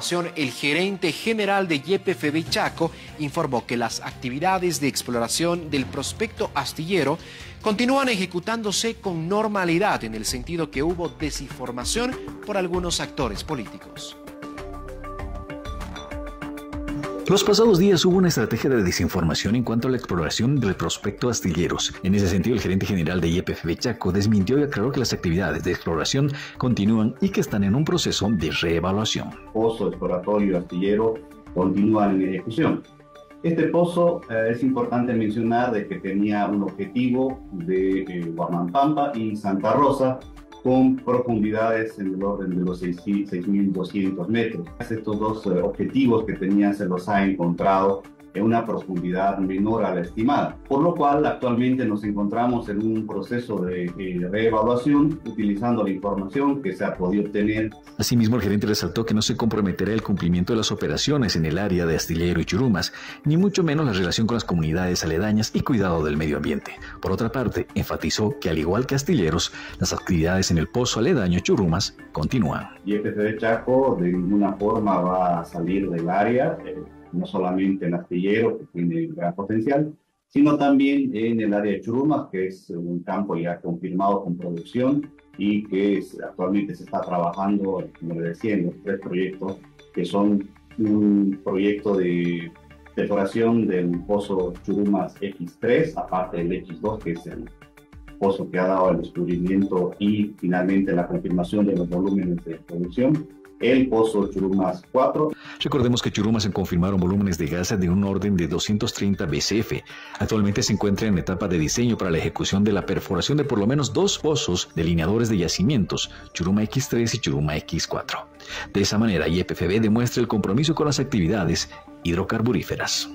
El gerente general de YPFB Chaco informó que las actividades de exploración del prospecto astillero continúan ejecutándose con normalidad en el sentido que hubo desinformación por algunos actores políticos. Los pasados días hubo una estrategia de desinformación en cuanto a la exploración del prospecto Astilleros. En ese sentido, el gerente general de YPFB Chaco desmintió y aclaró que las actividades de exploración continúan y que están en un proceso de reevaluación. Pozo exploratorio astillero continúan en ejecución. Este pozo eh, es importante mencionar de que tenía un objetivo de eh, Guamampampa y Santa Rosa con profundidades en el orden de los 6.200 metros. Estos dos eh, objetivos que tenían se los ha encontrado en una profundidad menor a la estimada, por lo cual actualmente nos encontramos en un proceso de, reevaluación utilizando la información que se ha podido obtener. Asimismo, el gerente resaltó que no se comprometerá el cumplimiento de las operaciones en el área de Astillero y Churumas, ni mucho menos la relación con las comunidades aledañas y cuidado del medio ambiente. Por otra parte, enfatizó que al igual que Astilleros, las actividades en el pozo aledaño Churumas continúan. Y de Chaco de ninguna forma va a salir del área. Eh, no solamente en Astillero, que tiene gran potencial, sino también en el área de Churumas, que es un campo ya confirmado con producción y que actualmente se está trabajando, como le decía, en los tres proyectos, que son un proyecto de decoración del pozo Churumas X3, aparte del X2, que es el pozo que ha dado el descubrimiento y finalmente la confirmación de los volúmenes de producción el pozo Churumas 4. Recordemos que Churumas se confirmaron volúmenes de gas de un orden de 230 BCF. Actualmente se encuentra en etapa de diseño para la ejecución de la perforación de por lo menos dos pozos delineadores de yacimientos, Churuma X3 y Churuma X4. De esa manera, YPFB demuestra el compromiso con las actividades hidrocarburíferas.